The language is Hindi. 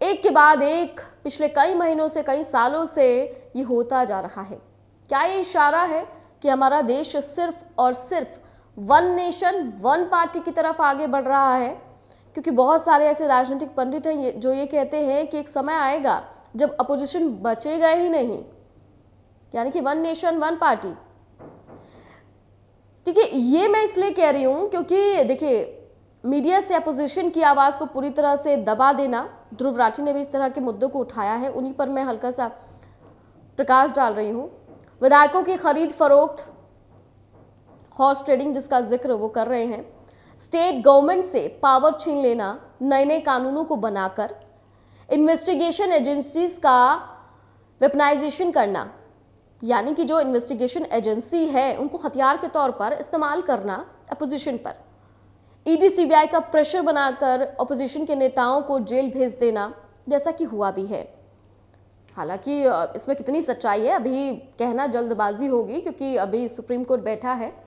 एक के बाद एक, पिछले कई महीनों से, कई सालों से ये होता जा रहा है। क्या ये इशारा है कि हमारा देश सिर्फ़ और सिर्फ़ वन नेशन, वन पार्टी की तरफ़ आगे बढ़ रहा है? क्योंकि बहुत सारे ऐसे राजनीतिक पंडित हैं जो ये कहते हैं कि एक समय आएगा जब अपोजिशन बचेगा ही नहीं। यानी कि वन नेशन, वन पार्टी। देखिए ये मैं इसलिए कह रही हूँ क्योंकि, देखिए मीडिया से अपोजिशन की आवाज़ को पूरी तरह से दबा देना, ध्रुव राठी ने भी इस तरह के मुद्दों को उठाया है, उन्हीं पर मैं हल्का सा प्रकाश डाल रही हूँ। विधायकों की खरीद फरोख्त हॉर्स ट्रेडिंग जिसका ज़िक्र वो कर रहे हैं स्टेट गवर्नमेंट से पावर छीन लेना नए नए कानूनों को बनाकर इन्वेस्टिगेशन एजेंसीज का वेपनाइजेशन करना, यानी कि जो इन्वेस्टिगेशन एजेंसी है, उनको हथियार के तौर पर इस्तेमाल करना अपोजिशन पर। ईडी सीबीआई का प्रेशर बनाकर अपोजिशन के नेताओं को जेल भेज देना जैसा कि हुआ भी है। हालाँकि इसमें कितनी सच्चाई है, अभी कहना जल्दबाजी होगी क्योंकि अभी सुप्रीम कोर्ट बैठा है।